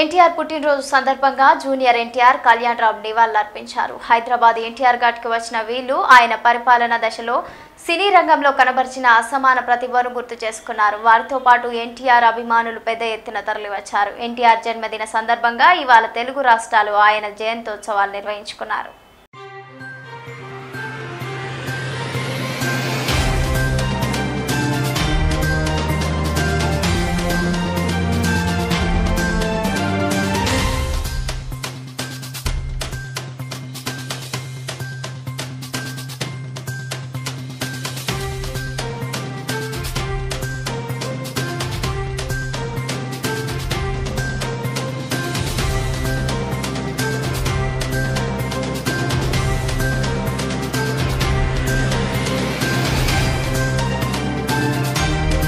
ఎన్టీఆర్ పుట్టినరోజు సందర్భంగా జూనియర్ ఎన్టీఆర్ కళ్యాణ్ రావు నివాళులర్పించారు. హైదరాబాద్ ఎన్టీఆర్ ఘాట్కి వచ్చిన వీళ్ళు ఆయన పరిపాలన దశలో సినీ రంగంలో కనబరిచిన అసమాన ప్రతిభను గుర్తు చేసుకున్నారు. వారితో పాటు ఎన్టీఆర్ అభిమానులు పెద్ద ఎత్తున తరలివచ్చారు. ఎన్టీఆర్ జన్మదిన సందర్భంగా ఇవాళ తెలుగు రాష్ట్రాలు ఆయన జయంతోత్సవాలు నిర్వహించుకున్నారు.